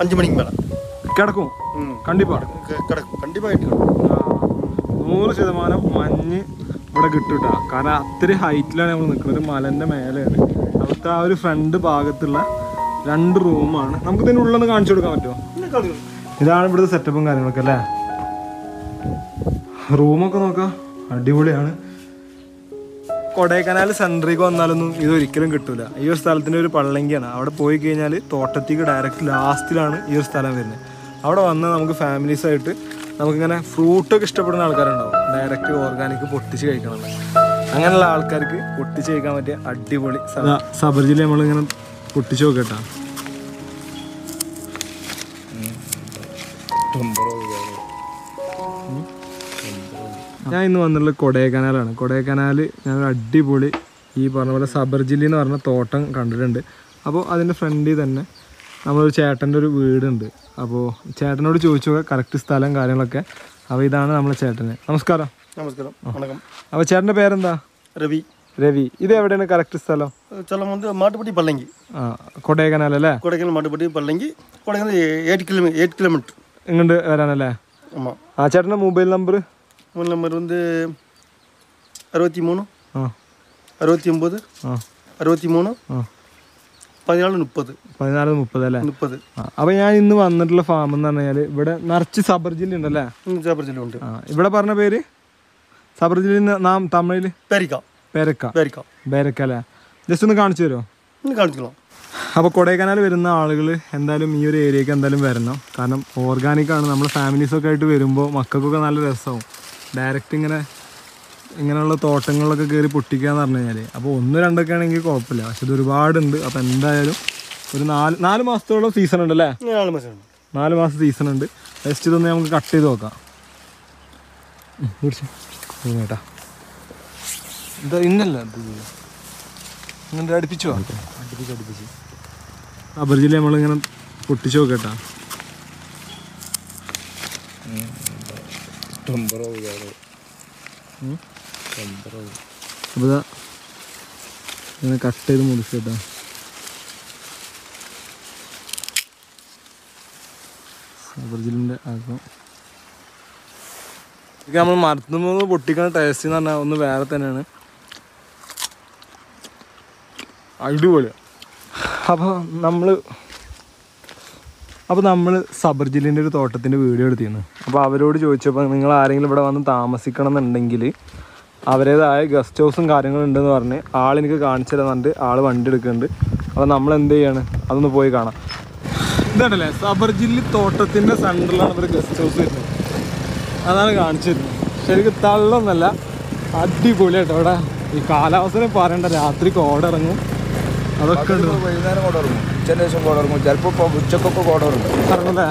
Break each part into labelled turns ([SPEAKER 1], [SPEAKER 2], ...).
[SPEAKER 1] அஞ்சு மணிக்கு மேலே
[SPEAKER 2] കിടക്കും
[SPEAKER 1] ம்
[SPEAKER 2] കണ്ടിപ്പാ
[SPEAKER 1] க- கிடக்கும் கண்டிப்பாக கிடக்கும்
[SPEAKER 2] ആ, നൂറ് ശതമാനം മഞ്ഞ് ഇവിടെ കിട്ടും കേട്ടോ കാരണം അത്രയും ഹൈറ്റിലാണ് നമ്മൾ നിൽക്കുന്നത് ഒരു മലൻ്റെ മേലെയാണ് അവിടുത്തെ ആ ഒരു ഫ്രണ്ട് ഭാഗത്തുള്ള രണ്ട് റൂമാണ് നമുക്ക് ഇതിൻ്റെ ഉള്ളൊന്ന് കാണിച്ചു കൊടുക്കാൻ പറ്റുമോ
[SPEAKER 1] இன்னும் காமிக்கலாம்.
[SPEAKER 2] ഇതാണ് ഇവിടുത്തെ സെറ്റപ്പും കാര്യങ്ങളൊക്കെ അല്ലേ റൂമൊക്കെ നോക്കാം അടിപൊളിയാണ് കൊടൈക്കനാൽ സെൻട്രിക്ക് വന്നാലൊന്നും ഇത് ഒരിക്കലും കിട്ടൂല. ഈ ഒരു സ്ഥലത്തിന്റെ ഒരു പള്ളങ്കിയാണ്. അവിടെ പോയി കഴിഞ്ഞാൽ തോട്ടത്തേക്ക് ഡയറക്റ്റ് ലാസ്റ്റിലാണ് ഈ ഒരു സ്ഥലം വരുന്നത് അവിടെ വന്ന് നമുക്ക് ഫാമിലീസായിട്ട് നമുക്കിങ്ങനെ ഫ്രൂട്ടൊക്കെ ഇഷ്ടപ്പെടുന്ന ആൾക്കാരുണ്ടാവും. ഡയറക്റ്റ് ഓർഗാനിക് പൊട്ടിച്ച് കഴിക്കണം അങ്ങനെയുള്ള ആൾക്കാർക്ക് പൊട്ടിച്ച് കഴിക്കാൻ പറ്റിയ അടിപൊളി സബർജിൽ നമ്മളിങ്ങനെ പൊട്ടിച്ച് നോക്കട്ടാ. ഞാൻ ഇന്ന് വന്നിട്ടുള്ളത് കൊടൈക്കനാലാണ്. കൊടൈക്കനാൽ ഒരു അടിപൊളി ഈ പറഞ്ഞ പോലെ സബർജില്ലി എന്ന് പറഞ്ഞ തോട്ടം കണ്ടിട്ടുണ്ട്. അപ്പോൾ അതിന്റെ ഫ്രണ്ടിൽ തന്നെ നമ്മളൊരു ചേട്ടന്റെ ഒരു വീടുണ്ട്. അപ്പോൾ ചേട്ടനോട് ചോദിച്ചു കറക്റ്റ് സ്ഥലം കാര്യങ്ങളൊക്കെ. അപ്പോൾ ഇതാണ് നമ്മളെ ചേട്ടന്. നമസ്കാരം.
[SPEAKER 1] നമസ്കാരം. വണക്കം.
[SPEAKER 2] അപ്പോൾ ചേട്ടന്റെ പേരെന്താ?
[SPEAKER 1] രവി.
[SPEAKER 2] രവി. ഇത് എവിടെയാണ് കറക്റ്റ് സ്ഥലം?
[SPEAKER 1] സ്ഥലം വന്ന് മാട്ടുപ്പെട്ടി പള്ളങ്കി.
[SPEAKER 2] ആ കൊടൈക്കനാൽ അല്ലേ?
[SPEAKER 1] Kodaikanal Mattupatti Pallangi. Kodaikanal eight kilometre eight kilometre.
[SPEAKER 2] ഇങ്ങോട്ട് വരാനല്ലേ? ആ ചേട്ടന്റെ മൊബൈൽ നമ്പർ
[SPEAKER 1] ஃபோன் நம்பர் வந்து அறுபத்தி மூணு
[SPEAKER 2] ആ
[SPEAKER 1] அறுபத்தி ஒம்பது
[SPEAKER 2] ആ
[SPEAKER 1] அறுபத்தி மூணு
[SPEAKER 2] ആ
[SPEAKER 1] பதினாலு முப்பது
[SPEAKER 2] പതിനാല് മുപ്പത് അല്ലേ
[SPEAKER 1] முப்பது
[SPEAKER 2] ആ, അപ്പോൾ ഞാൻ ഇന്ന് വന്നിട്ടുള്ള ഫാം എന്ന് പറഞ്ഞു കഴിഞ്ഞാൽ ഇവിടെ നിറച്ച് സബർ ജില്ല ഉണ്ടല്ലേ
[SPEAKER 1] இங்கே சாப்பிட்றது உண்டு
[SPEAKER 2] ആ ഇവിടെ പറഞ്ഞ പേര് സബർ ജില്ല നാം തമിഴിൽ
[SPEAKER 1] பேரிக்கா
[SPEAKER 2] പേരക്ക
[SPEAKER 1] பேரிக்கா
[SPEAKER 2] പേരക്ക അല്ലേ ജസ്റ്റ് ഒന്ന് കാണിച്ചു തരുമോ
[SPEAKER 1] இன்னும் காமிச்சிக்கலாம்
[SPEAKER 2] അപ്പോൾ കൊടൈക്കനാൽ വരുന്ന ആളുകൾ എന്തായാലും ഈ ഒരു ഏരിയക്ക് എന്തായാലും വരണം കാരണം ഓർഗാനിക് ആണ് നമ്മൾ ഫാമിലീസൊക്കെ ആയിട്ട് വരുമ്പോൾ മക്കൾക്കൊക്കെ നല്ല രസമാവും ഡയറക്റ്റ് ഇങ്ങനെ ഇങ്ങനെയുള്ള തോട്ടങ്ങളിലൊക്കെ കയറി പൊട്ടിക്കുക എന്ന് പറഞ്ഞു കഴിഞ്ഞാൽ അപ്പോൾ ഒന്ന് രണ്ടൊക്കെ ആണെങ്കിൽ കുഴപ്പമില്ല പക്ഷെ ഇത് ഒരുപാടുണ്ട്. അപ്പോൾ എന്തായാലും ഒരു നാല് നാല് മാസത്തോളം സീസൺ ഉണ്ട് അല്ലേ
[SPEAKER 1] നാല് മാസം
[SPEAKER 2] നാല് മാസം സീസൺ ഉണ്ട്. ജസ്റ്റ് ഇതൊന്ന് നമുക്ക് കട്ട് ചെയ്ത് നോക്കാം. കേട്ടാ. ഇത് ഇന്നല്ല ഇങ്ങനെ അടുപ്പിച്ച്? അടുപ്പിച്ച് അബർജിയിൽ നമ്മളിങ്ങനെ പൊട്ടിച്ചു നോക്കട്ടാ അപ്പോൾ ഇതാ ഇങ്ങനെ കട്ട് ചെയ്ത് മുറിച്ച് കേട്ടോ സബർജിലിന്റെ ഇത് നമ്മൾ മരത്തുമ്പോൾ പൊട്ടിക്കുന്ന ടേസ്റ്റ് എന്ന് പറഞ്ഞാൽ ഒന്ന് വേറെ തന്നെയാണ്. അടിപൊളി അപ്പോൾ നമ്മൾ അപ്പോൾ നമ്മൾ സബർജിലിന്റെ ഒരു തോട്ടത്തിന്റെ വീഡിയോ എടുത്തിരുന്നു. അപ്പോൾ അവരോട് ചോദിച്ചപ്പോൾ നിങ്ങൾ ആരെങ്കിലും ഇവിടെ വന്ന് താമസിക്കണം എന്നുണ്ടെങ്കിൽ അവരേതായ ഗസ്റ്റ് ഹൗസും കാര്യങ്ങളും ഉണ്ടെന്ന് പറഞ്ഞ് ആളെനിക്ക് കാണിച്ചു തരുന്നുണ്ട് ആൾ വണ്ടി എടുക്കുന്നുണ്ട്. അപ്പോൾ നമ്മൾ എന്ത് ചെയ്യാണ്? അതൊന്ന് പോയി കാണാം. ഇതാണല്ലേ സബർജില്ലി തോട്ടത്തിന്റെ സെന്ററിലാണ് ഇവർ ഗസ്റ്റ് ഹൗസ് വരുന്നത്. അതാണ് കാണിച്ചത് ശരിക്കും തള്ളൊന്നല്ല അടിപൊളിയായിട്ടോ അവിടെ ഈ കാലാവസ്ഥ പറയണ്ട രാത്രി കോടിറങ്ങും അതൊക്കെ
[SPEAKER 3] വൈകുന്നേരം കോട ഇറങ്ങും ഉച്ചന്റെ ശേഷം കോട ഇറങ്ങും ചിലപ്പോൾ ഇപ്പോൾ ഉച്ചക്കൊക്കെ കോട ഇറങ്ങും
[SPEAKER 2] ഇറങ്ങല്ലേ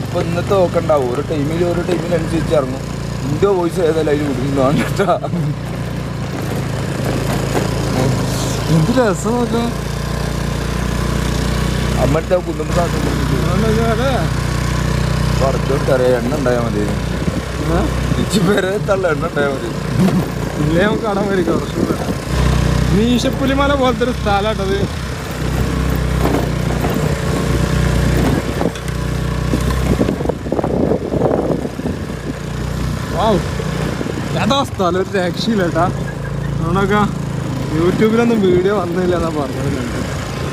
[SPEAKER 3] ഇപ്പം ഇന്നത്തെ ഒക്കെ ഉണ്ടാവും. ഒരു ടൈമിൽ ഒരു ടൈമിനനുസരിച്ച് ഇറങ്ങും ഇന്ത്യ വോയിസ് ഏതായാലും അതിൽ കൊടുക്കുന്നുണ്ട് കേട്ടോ.
[SPEAKER 2] എന്ത് രസം നോക്കാം
[SPEAKER 3] അമ്മത്തെ കുറച്ചോട്ടറിയാം എണ്ണ ഉണ്ടായാൽ മതി. തിരിച്ചു പേരെ തള്ള എണ്ണ ഉണ്ടായാൽ മതി.
[SPEAKER 2] ഇല്ലേ നമുക്ക് കാണാൻ വരും കുറച്ചുകൂടെ മീശപ്പുലിമല പോലത്തെ ഒരു സ്ഥലമാട്ടത് ഏതാ സ്ഥലം ഒരു രക്ഷയില്ല കേട്ടാ. അതുകൊണ്ടൊക്കെ യൂട്യൂബിലൊന്നും വീഡിയോ വന്നില്ല എന്നാ പറഞ്ഞത്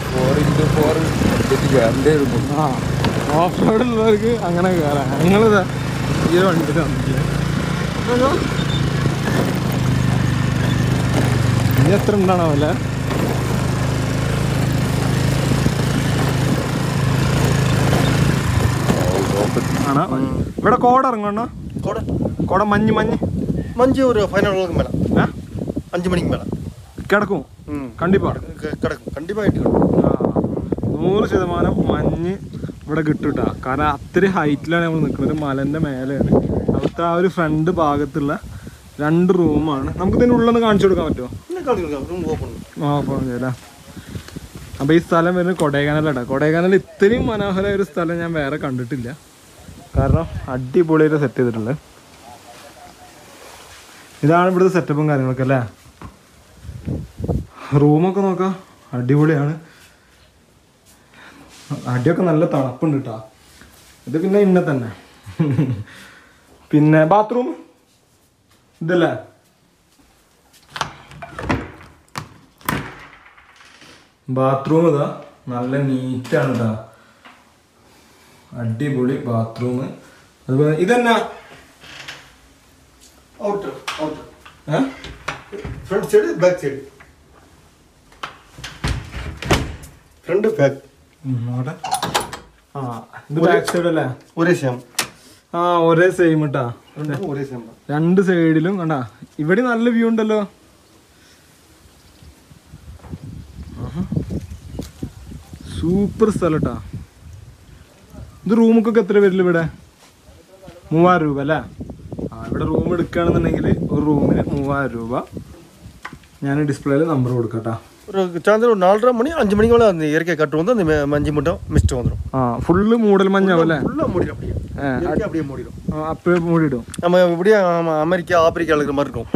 [SPEAKER 3] ഫോർ ഇന്റു ഫോർ കയറേണ്ടിയിരുന്നു
[SPEAKER 2] ആ ഓഫ് റോഡുള്ളവർക്ക് അങ്ങനെ കയറാം ഞങ്ങളിതാ ഈ വണ്ടി തന്നില്ല ഇത് എത്ര ഉണ്ടാണാവല്ല ആണോ. ഇവിടെ കോട ഇറങ്ങണ കോട? മഞ്ഞ് മഞ്ഞ്.
[SPEAKER 1] മഞ്ഞ് ഒരു ഫൈനൽ
[SPEAKER 2] മേള
[SPEAKER 1] അഞ്ചു മണിക്ക് മേള
[SPEAKER 2] കിടക്കും. കണ്ടിപ്പാ കിടക്കും. നൂറ് ശതമാനം മഞ്ഞ് ഇവിടെ കിട്ടുട്ടാ കാരണം അത്ര ഹൈറ്റിലാണ് നമ്മൾ നിൽക്കുന്നത് മലന്റെ മേലെയാണ്. അവിടുത്തെ ആ ഒരു ഫ്രണ്ട് ഭാഗത്തുള്ള രണ്ട് റൂമാണ് നമുക്ക് ഇതിനുള്ളൊന്ന് കാണിച്ചു കൊടുക്കാൻ പറ്റുമോ? ഓപ്പൺ അപ്പോൾ ഈ സ്ഥലം വരുന്നത് കൊടൈക്കനാലാണ് കൊടൈക്കനാൽ ഇത്രയും മനോഹരമായ ഒരു സ്ഥലം ഞാൻ വേറെ കണ്ടിട്ടില്ല. കാരണം അടിപൊളിയായിട്ട് സെറ്റ് ചെയ്തിട്ടുള്ളത്. ഇതാണ് ഇവിടുത്തെ സെറ്റപ്പും കാര്യങ്ങളൊക്കെ അല്ലേ? റൂമൊക്കെ നോക്കാം. അടിപൊളിയാണ്. അടിയൊക്കെ നല്ല തണുപ്പുണ്ട് കേട്ടോ ഇത് പിന്നെ ഇന്നെ തന്നെ. പിന്നെ ബാത്റൂം ഇതല്ലേ? ബാത്റൂം ഇതാ. നല്ല നീറ്റാണ് ഇതാ അടിപൊളി ബാത്റൂം അതുപോലെ ഇതെന്നാ? Out
[SPEAKER 1] out? Front side back side front
[SPEAKER 2] back അവിടെ. ആ ഇത് ബാക്ക് സൈഡ് അല്ലേ?
[SPEAKER 1] ഒരേ സെയിം
[SPEAKER 2] ആ ഒരേ സെയിം
[SPEAKER 1] രണ്ടും ഒരേ സെയിം
[SPEAKER 2] രണ്ട് സൈഡിലും കണ്ടാ. ഇവിടെ നല്ല വ്യൂ ഉണ്ടല്ലോ. സൂപ്പർ സ്ഥലട്ടാ ഇത് റൂമൊക്കെ എത്ര വരില്ല ഇവിടെ മൂവായിരം രൂപ അല്ലേ ആ ഇവിടെ റൂം എടുക്കുകയാണെന്നുണ്ടെങ്കിൽ ഒരു റൂമിന് മൂവായിരം രൂപ ഞാൻ ഡിസ്പ്ലേയിൽ നമ്പർ കൊടുക്കട്ടാ
[SPEAKER 1] ஒரு சாயந்தரம் ஒரு நாலரை மணி அஞ்சு மணிக்கு மேலே அந்த இயற்கை காற்று வந்து அந்த மெ- மஞ்சு மட்டும் மிஸ்ட் வந்துடும்
[SPEAKER 2] ആ ഫുള്ള് മൂടൽ മഞ്ഞാവും അല്ലേ
[SPEAKER 1] ஃபுல்லாக மூடிடும் அப்படியே
[SPEAKER 2] ഏ,
[SPEAKER 1] இயற்கை அப்படியே மூடிடும்
[SPEAKER 2] ആ, അപ്പഴേ മൂടിയിടും
[SPEAKER 1] நம்ம இப்படியே ஆமா, அமெரிக்கா ஆப்பிரிக்காவில் இருக்கிற மாதிரி இருக்கும்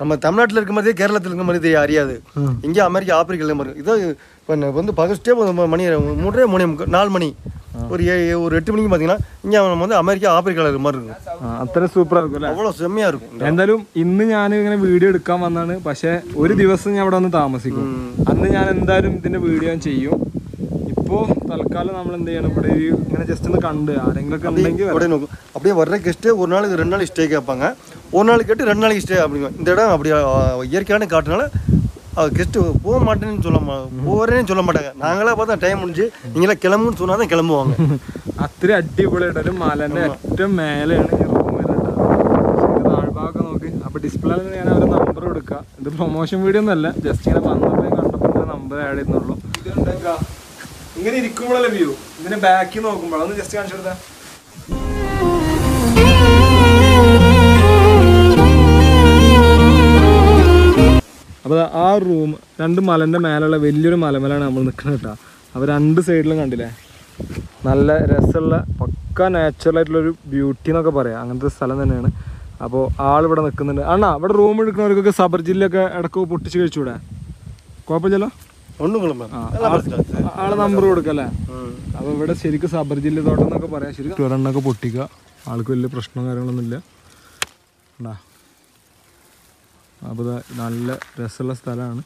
[SPEAKER 1] நம்ம தமிழ்நாட்டில் இருக்க மாதிரியே கேரளத்தில் இருக்க மாதிரி இது அறியாது இங்கே அமெரிக்கா ஆப்பிரிக்காவில் இருக்க மாதிரி இருக்கும் இது இப்போ நான் வந்து பகஸ்டே மணி மூன்றே மூணே முக்கால் நாலு மணி ஒரு ஏ ஒரு எட்டு மணிக்கு பார்த்தீங்கன்னா இங்கே நம்ம வந்து அமெரிக்கா ஆப்பிரிக்காவில் இருக்கிற மாதிரி இருக்கும்
[SPEAKER 2] ആ അത്ര സൂപ്പർ ആയിരിക്കും അല്ലേ
[SPEAKER 1] அவ்வளோ செம்மையாக இருக்கும்
[SPEAKER 2] എന്തായാലും ഇന്ന് ഞാൻ ഇങ്ങനെ വീഡിയോ എടുക്കാൻ വന്നാണ് പക്ഷെ ഒരു ദിവസം ഞാൻ ഇവിടെ വന്ന് താമസിക്കും അന്ന് ഞാൻ എന്തായാലും ഇതിന്റെ വീഡിയോ ഞാൻ ചെയ്യും ഇപ്പോ തൽക്കാലം നമ്മൾ എന്ത് ചെയ്യണം ഇവിടെ ഒരു ഇങ്ങനെ ജസ്റ്റ് ഒന്ന് കണ്ട് ആരെങ്കിലും ഒക്കെ ഉണ്ടെങ്കിൽ
[SPEAKER 1] அப்படியே நோக்கும் அப்படியே வர்ற கெஸ்ட்டே ஒரு நாளுக்கு ரெண்டு நாள் ஸ்டே கேட்பாங்க ஒரு நாள் கேட்டு ரெண்டு நாளைக்கு ஸ்டே அப்படிங்க இந்த இடம் அப்படி ஆ, இயற்கையான காட்டுனால கெஸ்ட்டு போக மாட்டேன்னு சொல்ல மா போகிறேன்னு சொல்ல மாட்டாங்க நாங்களே பார்த்தா டைம் முடிஞ்சு நீங்களே கிளம்புன்னு சொன்னால் தான் கிளம்புவாங்க
[SPEAKER 2] അത്ര അടിപൊളിയായിട്ട് ഒരു മലന്റെ ഏറ്റവും മേലെയാണ് ഈ റൂം വരുന്നത് താഴ്ഭാഗം നോക്ക് അപ്പൊ ഡിസ്പ്ലേയിൽ ഞാൻ അവരെ നമ്പർ കൊടുക്കുക ഇത് പ്രൊമോഷൻ വീഡിയോ ഒന്നല്ല ജസ്റ്റ് ഇങ്ങനെ വന്നപ്പോൾ കണ്ടപ്പോൾ നമ്പർ ആഡ് ചെയ്യുന്നുള്ളൂ ഇങ്ങനെ ഇരിക്കുമ്പോഴല്ലേ വ്യൂ ഇതിന്റെ ബാക്കിൽ നോക്കുമ്പോൾ അതൊന്ന് ജസ്റ്റ് കാണിച്ചു കൊടുത്താ. അപ്പോൾ ആ റൂം രണ്ട് മലന്റെ മേലുള്ള വലിയൊരു മലമേലാണ് നമ്മൾ നിൽക്കുന്നത് കേട്ടോ അപ്പൊ രണ്ട് സൈഡിലും കണ്ടില്ലേ? നല്ല രസമുള്ള പക്ക നാച്ചുറലായിട്ടുള്ളൊരു ബ്യൂട്ടി എന്നൊക്കെ പറയാം. അങ്ങനത്തെ സ്ഥലം തന്നെയാണ്. അപ്പോൾ ആളിവിടെ നിൽക്കുന്നുണ്ട് അണ്ണാ ഇവിടെ റൂം എടുക്കുന്നവർക്കൊക്കെ സബർജില്ലൊക്കെ ഇടയ്ക്ക് പൊട്ടിച്ച് കഴിച്ചുകൂടെ കുഴപ്പമില്ലല്ലോ? ആളെ നമ്പർ കൊടുക്കല്ലേ അപ്പോൾ ഇവിടെ ശരിക്കും സബർ ജില്ല തോട്ടം എന്നൊക്കെ പറയാം. ശരിക്കും ഒരെണ്ണൊക്കെ പൊട്ടിക്കുക ആൾക്ക് വലിയ പ്രശ്നവും കാര്യങ്ങളൊന്നും ഇല്ല അപ്പോൾ നല്ല രസമുള്ള സ്ഥലമാണ്.